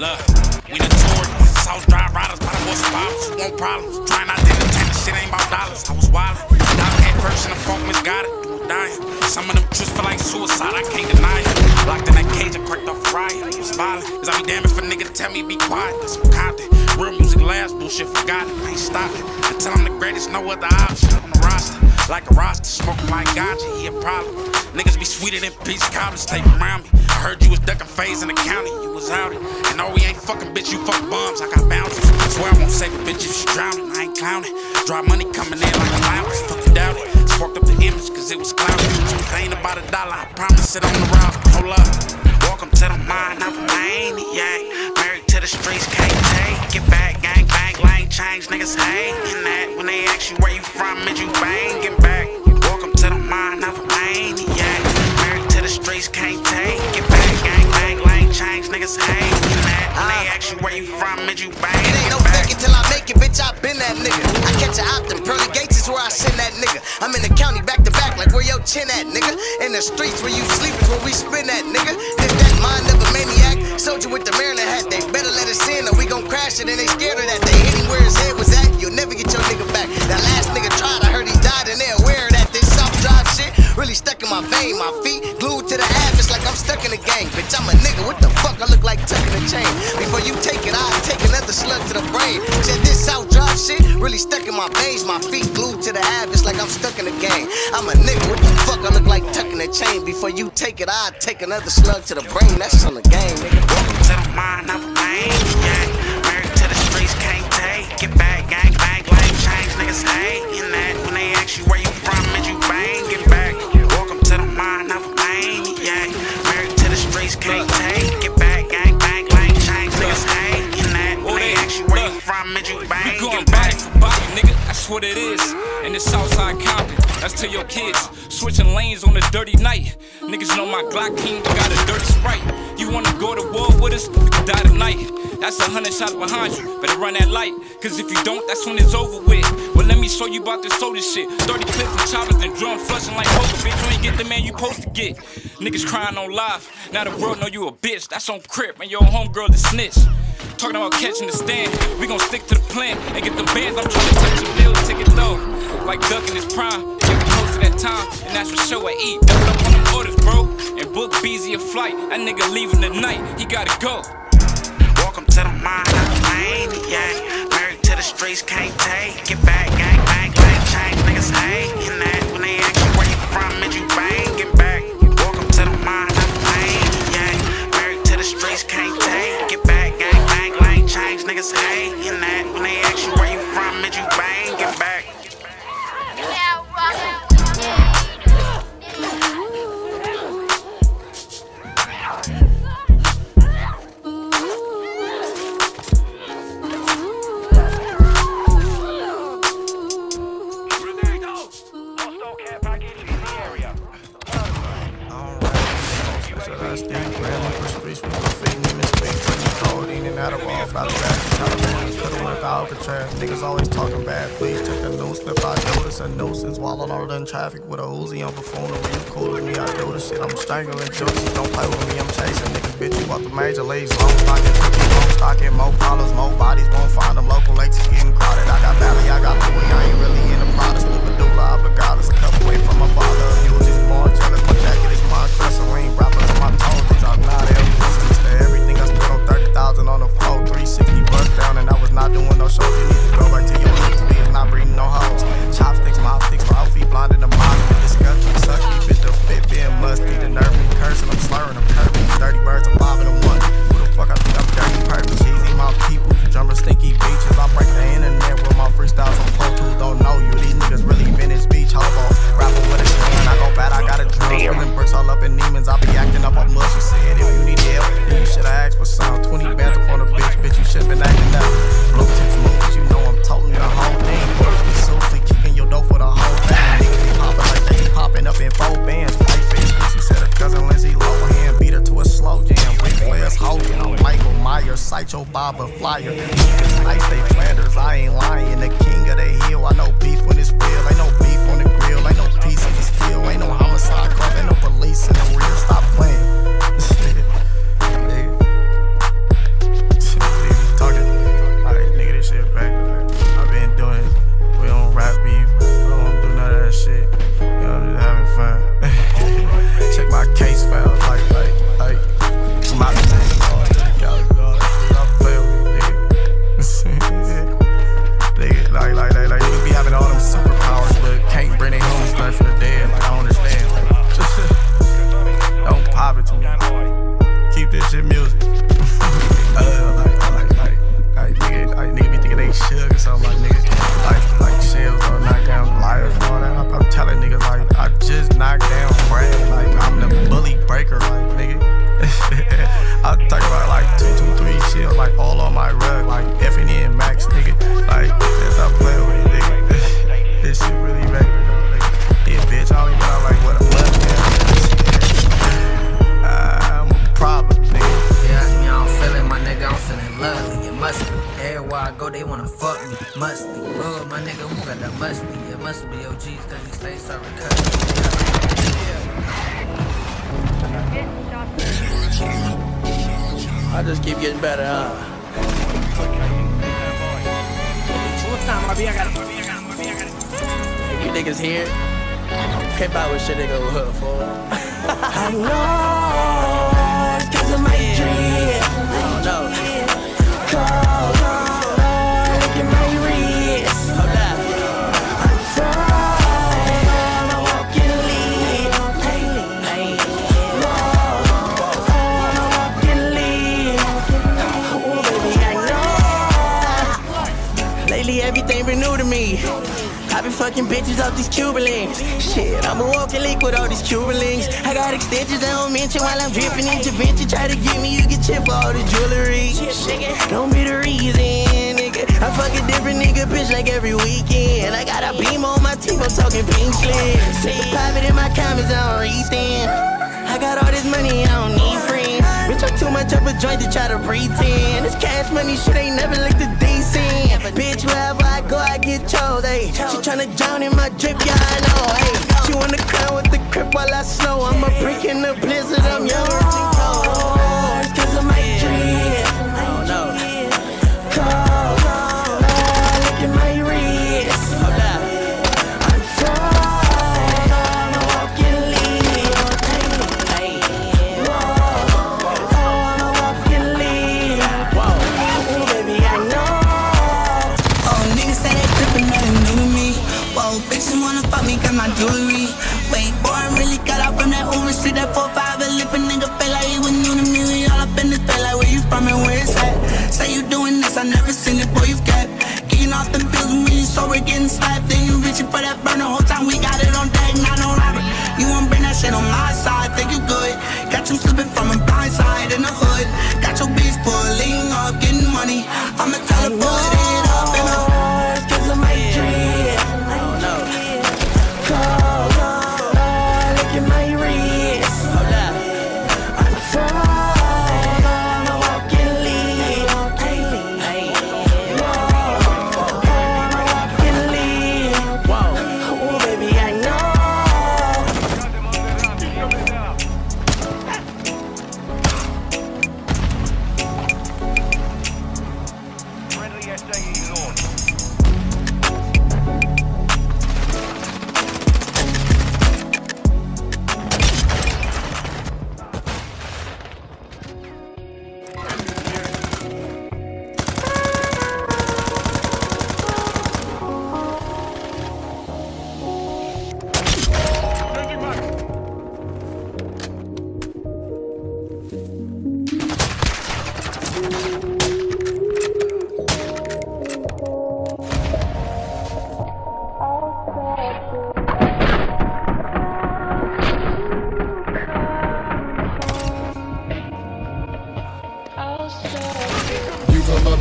Look, we notorious. South Drive riders, by the most bottles. Want problems. Trying not to entertain, shit ain't about dollars. I was wildin'. Down head first in the funk, misguided. You were dying. Some of them truths feel like suicide, I can't deny it. Locked in that cage, I cracked off riot. It was violent. Cause I be damned if a nigga tell me be quiet. That's some content. Real music last, bullshit forgotten. I ain't stopping. Until I'm the greatest, no other option on the roster. Like a roster, smoking like ganja, he a problem. Niggas be sweeter than peach cobbler, stay around me. Heard you was ducking phase in the county, you was out it. And no, we ain't fucking bitch, you fuck bums, I got bounces. Swear I won't save a bitch if she drowning, I ain't clowning. Drop money coming in like allowance, fuck you doubt it. Sparked up the image, cause it was clowning. Ain't about a dollar, I promise it on the route. Hold up. Welcome to the mind of a maniac. Married to the streets, can't take it back. Gang bang, lane change, niggas hating that. When they ask you where you from, and you banging back. Welcome to the mind of a maniac. Married to the streets, can't take it niggas that. When they ask you where you from, and you bang. It ain't no fake it till I make it, bitch. I been that nigga. I catch a optim, pearly gates is where I send that nigga. I'm in the county back to back, like where your chin at, nigga. In the streets where you sleep is where we spin that, nigga. This that mind of a maniac. Soldier with the Maryland hat, they better let us in or we gon' crash it. And they scared of that. They hit him where his head was at. You'll never get your nigga back. That last nigga tried, I heard he died, and they aware of that. This soft Drive shit really stuck in my vein. My feet stuck in the gang. Bitch, I'm a nigga. What the fuck? I look like tucking a chain. Before you take it, I'll take another slug to the brain. Said this South Drive shit really stuck in my veins. My feet glued to the app, it's like I'm stuck in the game. I'm a nigga. What the fuck? I look like tucking a chain. Before you take it, I'll take another slug to the brain. That's on the game, nigga. Welcome to the mind of a maniac. Married to the streets, can't take it back. Gang bang, lane change, niggas hating that. When they ask you where you what it is. In the Southside Compton, that's to your kids. Switching lanes on a dirty night. Niggas know my Glock King got a dirty sprite. You wanna go to war with us? You can die tonight. That's a hundred shots behind you. Better run that light. Cause if you don't, that's when it's over with. Well, let me show you about this soda shit. 30 clips of choppers and drum flushing like poker. Bitch, When you get the man you supposed to get. Niggas crying on live. Now the world know you a bitch. That's on crip. And your homegirl is snitch. Talking about catching the stand, we gon' stick to the plan and get the bands. I'm trying to touch a meal ticket though, like ducking his prime. Get close to that time, and that's for sure I eat. Up on them orders, bro, and book Beezy a flight. That nigga leaving tonight, he gotta go. Welcome to the mind of maniac. Married to the streets, can't notice a nuisance while all in traffic with a Uzi on performing. When you cool with me, I do the shit. I'm strangling jokes. Don't play with me. I'm chasing niggas. Bitch, you out the major leagues. Long stocking, long stocking. More problems, more bodies. Won't find them. Local lakes is getting crowded. I got Valley, I got Louis. I ain't really in the product. Stupid doula, obligatus. A couple away from my father. You just more jealous. My jacket is my crescent ring. Rappers on my toes. I'm not Elvis. demons, I be acting up on muscle. Said if you need help, then you should have asked for some. 20 bands up on a bitch, bitch, you should have been acting up. Blow tips moves, you know I'm talking the whole thing. Perfectly Sufi, kicking your dough for the whole thing. Niggas be popping like they be popping up in four bands. White bitch, pussy said her cousin Lindsay Lohan beat her to a slow jam. Ric Flair's Hogan, I'm Michael Myers, Sideshow Bob a Flyer. Nice, they Flanders, I ain't lying. The king of the hill, I know beef when it's real. Must be OGs because we stay serving cut. I just keep getting better, huh? What time, Marby? I got it. You niggas here? Pimp out with shit they go hood for. I know fucking bitches off these Cuban links. Shit, I'm a walking link with all these Cuban links. I got extensions I don't mention while I'm dripping into Vinci. Try to get me, you get chip all the jewelry. Don't be the reason, nigga. I fuck a different nigga bitch like every weekend. I got a beam on my team, I'm talking pink a private in my comments, I don't read them. I got all this money, I don't need friends. Bitch, I'm too much of a joint to try to pretend. This cash money shit ain't never looked a decent. Bitch, wherever I go, I get chose, ayy. She tryna drown in my drip, yeah, I know, ayy. She wanna crown with the crib while I snow. I'm a brick in the blizzard, I'm young,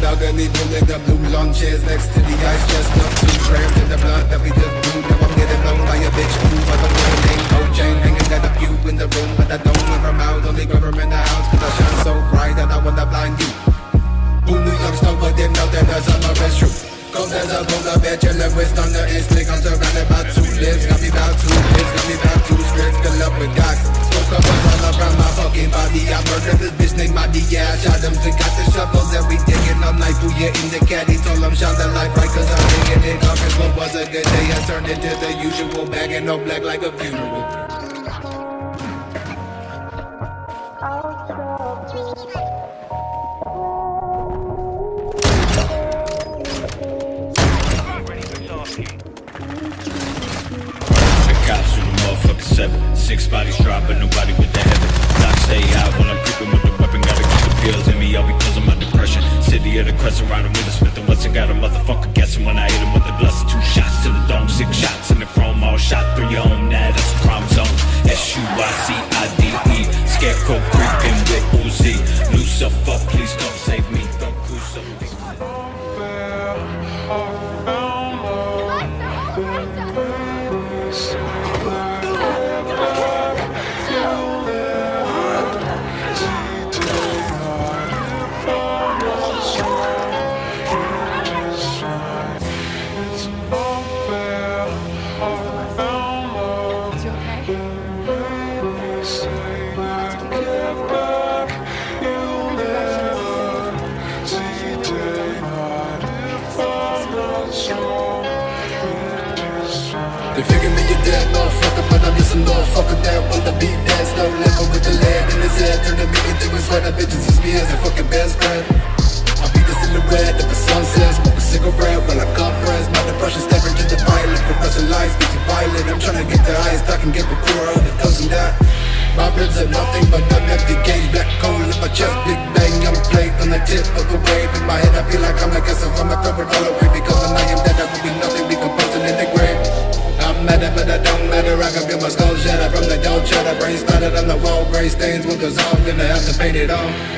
You from a balcony the blue lawn chairs next to the ice chest up two grams in the blunt that we just blew. Now I'm getting blown by a bitch who was a woman named Cold oh, Chain hanging got a few in the room, but I don't leave her out. Only her in the house cause I shine so bright that I wanna blind you. Who knew young snow but didn't know that the summer is true. Cold as a polar bear chillin' with thunder and slick. I'm surrounded by two lips, got me about two lips, got me about two scripts, fill up with dots. Smoke up all around my fucking body. I murdered this bitch named Maddie, yeah. I shot him, still got the shovels and we all night. Booyah in the caddy, told him shine the light bright cause I'm digging it up. Cause what was a good day has turned into the usual bag and no black like a funeral. Seven. Six bodies drop, but nobody with the heaven. Doc say out when I'm creeping with the weapon. Gotta keep the pills in me, all because of my depression. City of the crescent, riding with a Smith and Wesson. Got a motherfucker guessing when I hit him with the blessing. Two shots to the dome, six shots in the chrome. All shot through your home, now that's a crime zone. S U I C I D E. Scarecrow creeping with Uzi. Sweater. Bitches use me as a fucking best friend. I'll be the silhouette of a sunset, smoke a cigarette while I compress. My depression staring to the pilot, progressing lies, bitchy violent. I'm trying to get the highest I can get before all the doesn't die. My ribs are nothing but an empty gauge, black coal in my chest, big bang, I'm plate on the tip of the wave. In my head, I feel like I'm a if I'm a cover all away because when I am dead, I will be nothing, decomposing in the grave. I'm mad but I don't the rock up in my skull shatter From the dough cheddar Brain splattered on the wall Gray stains will dissolve Gonna have to paint it off